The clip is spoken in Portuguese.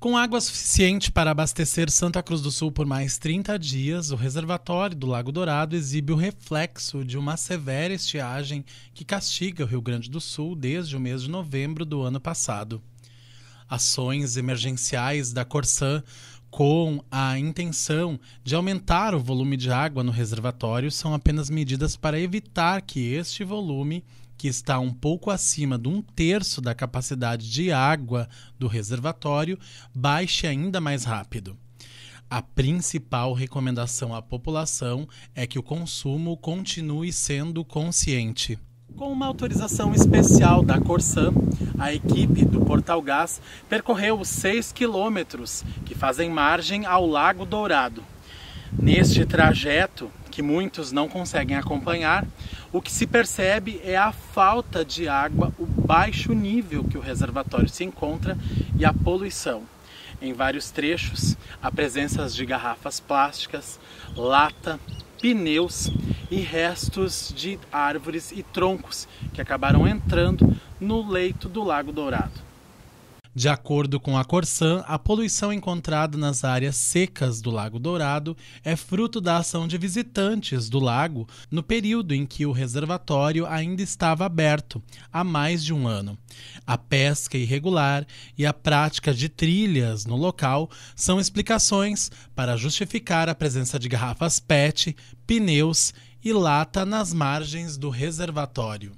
Com água suficiente para abastecer Santa Cruz do Sul por mais 30 dias, o reservatório do Lago Dourado exibe o reflexo de uma severa estiagem que castiga o Rio Grande do Sul desde o mês de novembro do ano passado. Ações emergenciais da Corsã com a intenção de aumentar o volume de água no reservatório são apenas medidas para evitar que este volume que está um pouco acima de um terço da capacidade de água do reservatório, baixe ainda mais rápido. A principal recomendação à população é que o consumo continue sendo consciente. Com uma autorização especial da Corsan, a equipe do Portal Gás percorreu os 6 quilômetros que fazem margem ao Lago Dourado. Neste trajeto, que muitos não conseguem acompanhar, o que se percebe é a falta de água, o baixo nível que o reservatório se encontra e a poluição. Em vários trechos, há presenças de garrafas plásticas, lata, pneus e restos de árvores e troncos que acabaram entrando no leito do Lago Dourado. De acordo com a Corsan, a poluição encontrada nas áreas secas do Lago Dourado é fruto da ação de visitantes do lago no período em que o reservatório ainda estava aberto, há mais de um ano. A pesca irregular e a prática de trilhas no local são explicações para justificar a presença de garrafas PET, pneus e lata nas margens do reservatório.